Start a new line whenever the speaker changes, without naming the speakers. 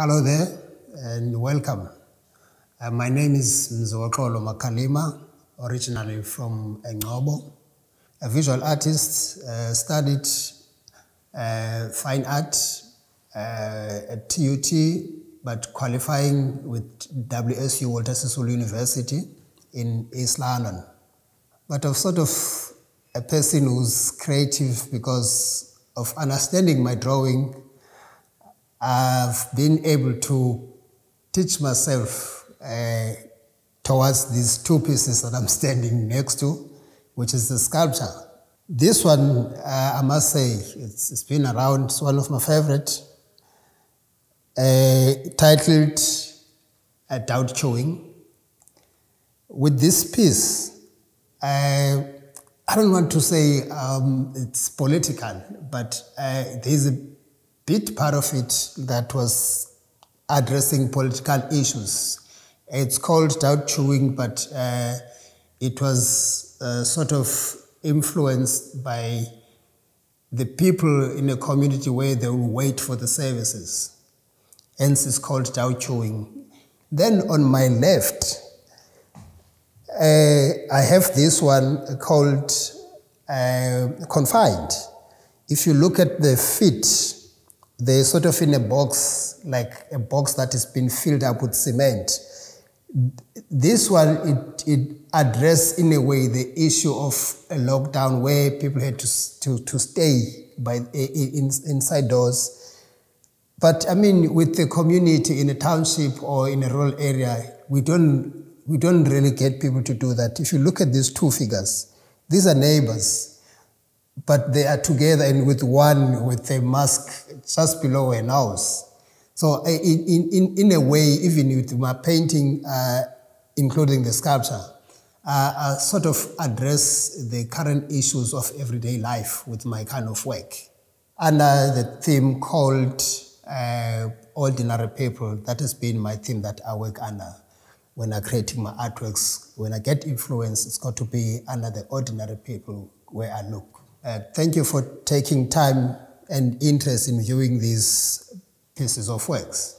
Hello there and welcome. Uh, my name is Mzoxolo Makhalima, originally from Engcobo, a visual artist, uh, studied uh, fine art uh, at TUT, but qualifying with WSU Walter Sisulu University in East London. But I'm sort of a person who's creative because of understanding my drawing I've been able to teach myself uh, towards these two pieces that I'm standing next to, which is the sculpture. This one, uh, I must say, it's, it's been around, it's one of my favorite, uh, titled uh, Doubt Chewing. With this piece, uh, I don't want to say um, it's political, but uh, there's a bit part of it that was addressing political issues. It's called doubt chewing, but uh, it was uh, sort of influenced by the people in a community where they will wait for the services. Hence, it's called doubt chewing. Then on my left, uh, I have this one called uh, confined. If you look at the feet, they're sort of in a box, like a box that has been filled up with cement. This one, it, it addressed in a way the issue of a lockdown where people had to, to, to stay by, in, inside doors. But I mean, with the community in a township or in a rural area, we don't, we don't really get people to do that. If you look at these two figures, these are neighbors but they are together and with one with a mask just below her nose. So in, in, in a way, even with my painting, uh, including the sculpture, uh, I sort of address the current issues of everyday life with my kind of work. Under the theme called uh, Ordinary People, that has been my theme that I work under when I'm creating my artworks. When I get influence, it's got to be under the ordinary people where I look. Uh, thank you for taking time and interest in viewing these pieces of works.